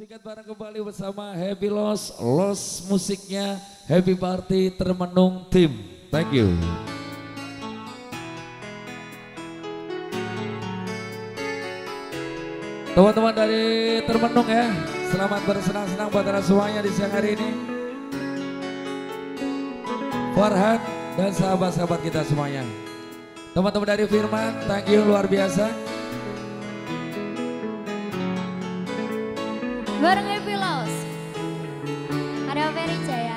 Sikat bareng kembali bersama Happy Loss, Loss musiknya Happy Party Termenung Tim. Thank you. Teman-teman dari Termenung ya, selamat bersenang-senang buat anda semuanya di siang hari ini. Farhan dan sahabat-sahabat kita semuanya. Teman-teman dari Firman, thank you luar biasa. Bareng Happy Loss. Ada Ferry Jaya.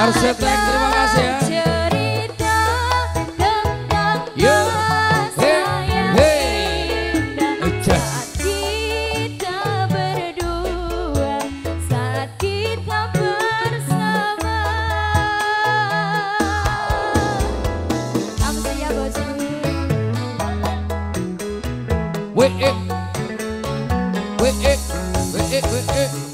Arsep Tank, terima kasih ya. Cerita tentang Yo, hey, hey. Saat kita berdua Saat kita bersama Kamu saja Wait. Wait, eh. Wait, eh, wait,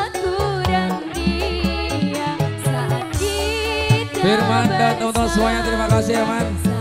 aku dan dia. Saat kita Firman dan teman-teman semuanya terima kasih ya Man.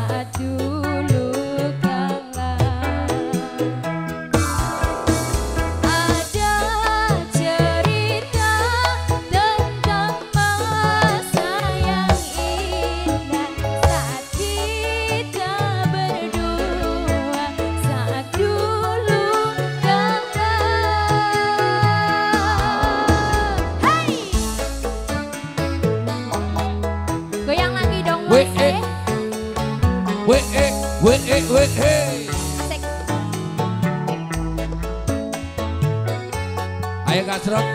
Eh, wait, hey. Asik. Ayo. Kamu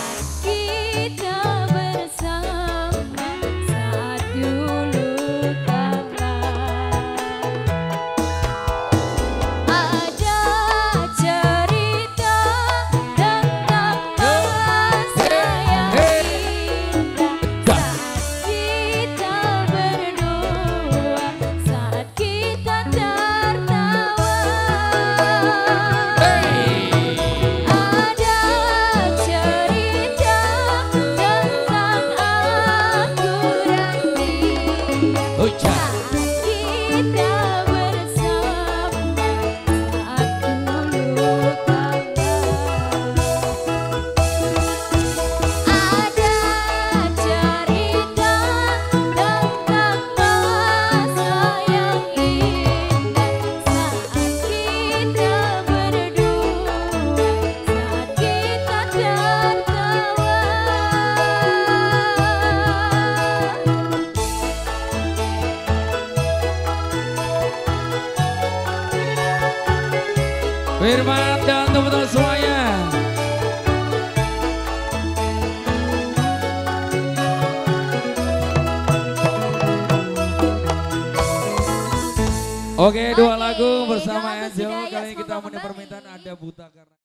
Firman dan teman-teman semuanya. Oke, dua Oke, lagu bersama Angel. Kali ini kita memenuhi permintaan ada buta karena